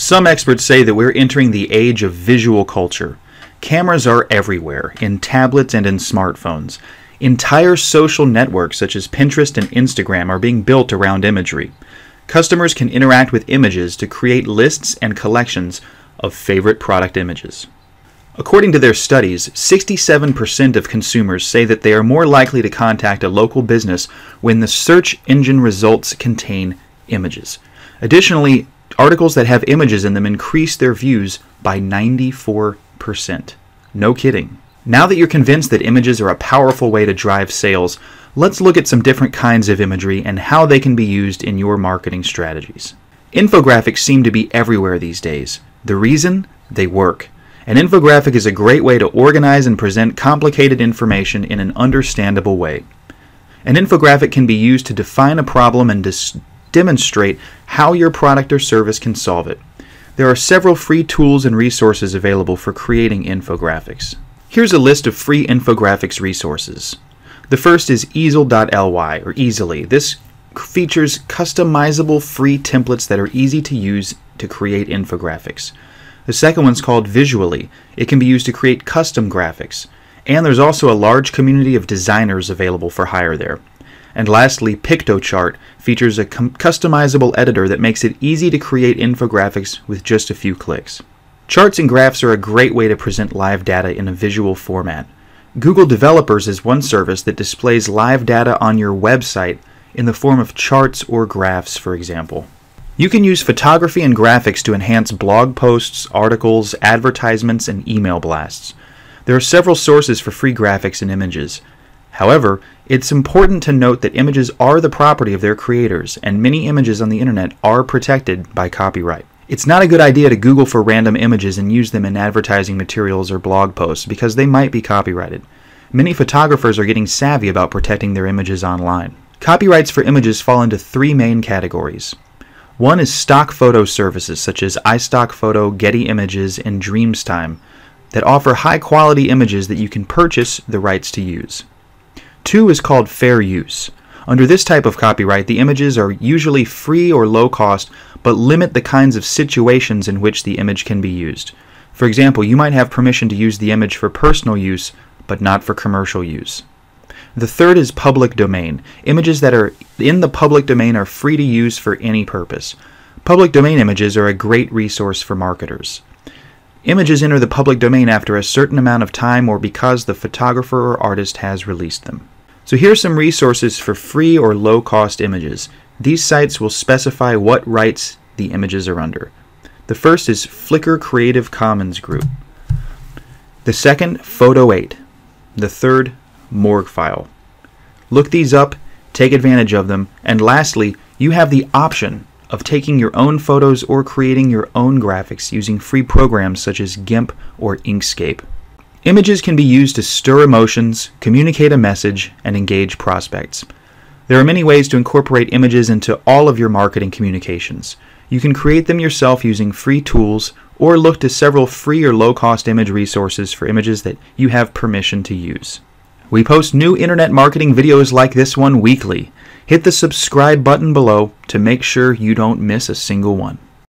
Some experts say that we're entering the age of visual culture. Cameras are everywhere, in tablets and in smartphones. Entire social networks such as Pinterest and Instagram are being built around imagery. Customers can interact with images to create lists and collections of favorite product images. According to their studies, 67% of consumers say that they are more likely to contact a local business when the search engine results contain images. Additionally, articles that have images in them increase their views by 94%. No kidding. Now that you're convinced that images are a powerful way to drive sales, let's look at some different kinds of imagery and how they can be used in your marketing strategies. Infographics seem to be everywhere these days. The reason? They work. An infographic is a great way to organize and present complicated information in an understandable way. An infographic can be used to define a problem and dis- demonstrate how your product or service can solve it. There are several free tools and resources available for creating infographics. Here's a list of free infographics resources. The first is easel.ly or easily. This features customizable free templates that are easy to use to create infographics. The second one's called Visually. It can be used to create custom graphics. And there's also a large community of designers available for hire there. And lastly, Piktochart features a customizable editor that makes it easy to create infographics with just a few clicks. Charts and graphs are a great way to present live data in a visual format. Google Developers is one service that displays live data on your website in the form of charts or graphs, for example. You can use photography and graphics to enhance blog posts, articles, advertisements, and email blasts. There are several sources for free graphics and images. However, it's important to note that images are the property of their creators, and many images on the internet are protected by copyright. It's not a good idea to Google for random images and use them in advertising materials or blog posts because they might be copyrighted. Many photographers are getting savvy about protecting their images online. Copyrights for images fall into three main categories one is stock photo services such as iStock Photo, Getty Images, and Dreamstime that offer high quality images that you can purchase the rights to use. Two is called fair use. Under this type of copyright, the images are usually free or low cost, but limit the kinds of situations in which the image can be used. For example, you might have permission to use the image for personal use, but not for commercial use. The third is public domain. Images that are in the public domain are free to use for any purpose. Public domain images are a great resource for marketers. Images enter the public domain after a certain amount of time or because the photographer or artist has released them. So here are some resources for free or low cost images. These sites will specify what rights the images are under. The first is Flickr Creative Commons Group. The second, Photo8. The third, Morguefile. Look these up, take advantage of them, and lastly, you have the option of taking your own photos or creating your own graphics using free programs such as GIMP or Inkscape. Images can be used to stir emotions, communicate a message, and engage prospects. There are many ways to incorporate images into all of your marketing communications. You can create them yourself using free tools or look to several free or low cost image resources for images that you have permission to use. We post new internet marketing videos like this one weekly. Hit the subscribe button below to make sure you don't miss a single one.